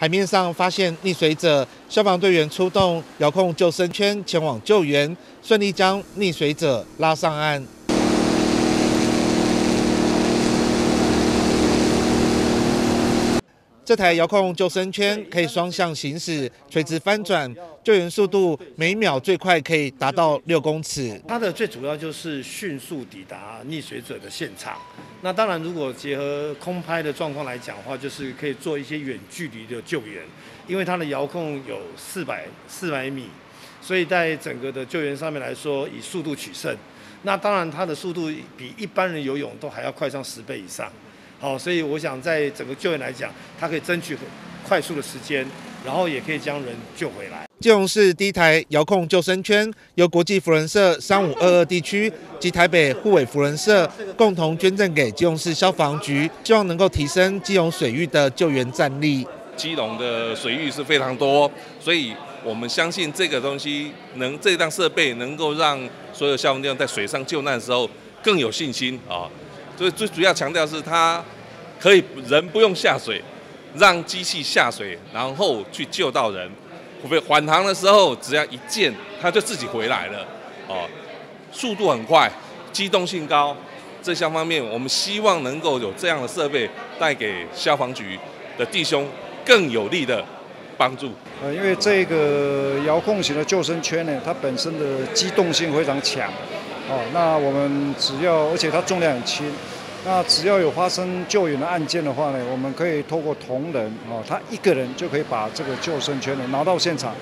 海面上发现溺水者，消防队员出动遥控救生圈前往救援，顺利将溺水者拉上岸。这台遥控救生圈可以双向行驶、垂直翻转，救援速度每秒最快可以达到六公尺。它的最主要就是迅速抵达溺水者的现场。那当然，如果结合空拍的状况来讲的话，就是可以做一些远距离的救援，因为它的遥控有四百四百米，所以在整个的救援上面来说，以速度取胜。那当然，它的速度比一般人游泳都还要快上十倍以上。好，所以我想在整个救援来讲，它可以争取很快速的时间，然后也可以将人救回来。基隆市第一台遥控救生圈由国际福人社三五二二地区及台北护卫福人社共同捐赠给基隆市消防局，希望能够提升基隆水域的救援战力。基隆的水域是非常多，所以我们相信这个东西能这辆设备能够让所有消防队在水上救难的时候更有信心啊。所以最主要强调是它可以人不用下水，让机器下水，然后去救到人。会返航的时候，只要一键，它就自己回来了。哦，速度很快，机动性高。这项方面，我们希望能够有这样的设备，带给消防局的弟兄更有力的帮助。呃，因为这个遥控型的救生圈呢，它本身的机动性非常强。哦，那我们只要，而且它重量很轻，那只要有发生救援的案件的话呢，我们可以透过同仁，哦，他一个人就可以把这个救生圈呢拿到现场，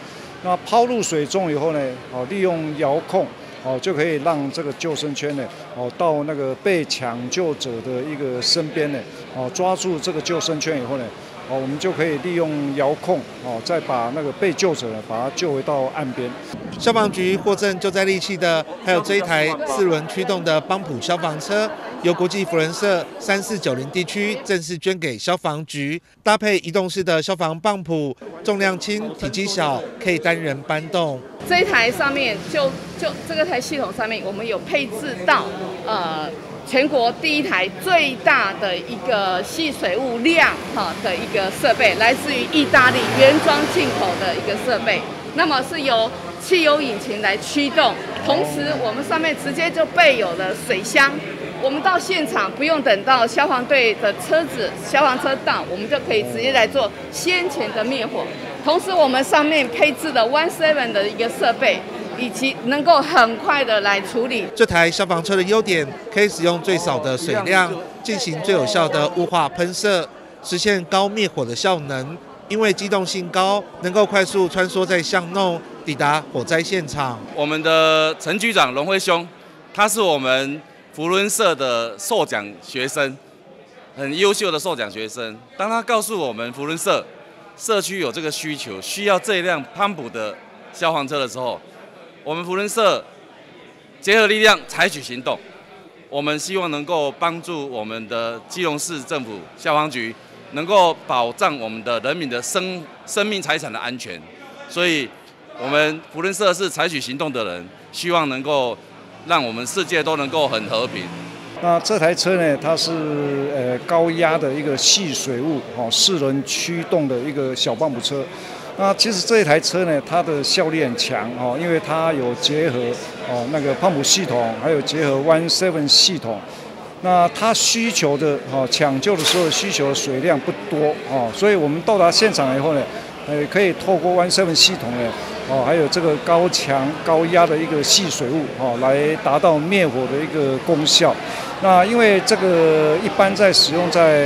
那抛入水中以后呢，哦，利用遥控，哦，就可以让这个救生圈呢，哦，到那个被抢救者的一个身边呢，哦，抓住这个救生圈以后呢。哦，我们就可以利用遥控哦，再把那个被救者把他救回到岸边。消防局获赠救灾利器的，还有这一台四轮驱动的邦普消防车，由国际福人社三四九零地区正式捐给消防局，搭配移动式的消防棒普，重量轻，体积小，可以单人搬动。这一台上面就就这个台系统上面，我们有配置到呃。全国第一台最大的一个吸水物量哈的一个设备，来自于意大利原装进口的一个设备。那么是由汽油引擎来驱动，同时我们上面直接就备有了水箱。我们到现场不用等到消防队的车子、消防车到，我们就可以直接来做先前的灭火。同时，我们上面配置的 One Seven 的一个设备。以及能够很快的来处理这台消防车的优点，可以使用最少的水量进行最有效的雾化喷射，实现高灭火的效能。因为机动性高，能够快速穿梭在巷弄，抵达火灾现场。我们的陈局长龙辉兄，他是我们福伦社的受奖学生，很优秀的受奖学生。当他告诉我们福伦社社区有这个需求，需要这一辆潘普的消防车的时候，我们福伦社结合力量，采取行动。我们希望能够帮助我们的基隆市政府消防局，能够保障我们的人民的生生命财产的安全。所以，我们福伦社是采取行动的人，希望能够让我们世界都能够很和平。那这台车呢？它是呃高压的一个细水雾哦，四轮驱动的一个小棒补车。那其实这一台车呢，它的效率很强哦，因为它有结合哦那个泡姆系统，还有结合 One Seven 系统。那它需求的哦抢救的时候需求的水量不多哦，所以我们到达现场以后呢，呃可以透过 One Seven 系统呢哦，还有这个高强高压的一个细水雾哦，来达到灭火的一个功效。那因为这个一般在使用在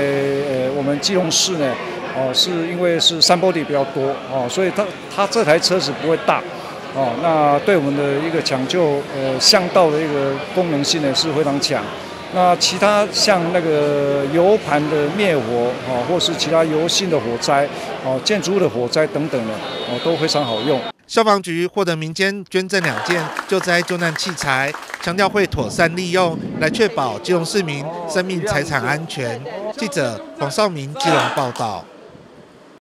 呃我们基隆市呢。哦，是因为是山坡地比较多哦，所以它它这台车子不会大哦，那对我们的一个抢救呃巷道的一个功能性呢是非常强。那其他像那个油盘的灭火啊，或是其他油性的火灾哦，建筑物的火灾等等的哦，都非常好用。消防局获得民间捐赠两件救灾救难器材，强调会妥善利用，来确保基隆市民生命财产安全。记者黄少明基隆报道。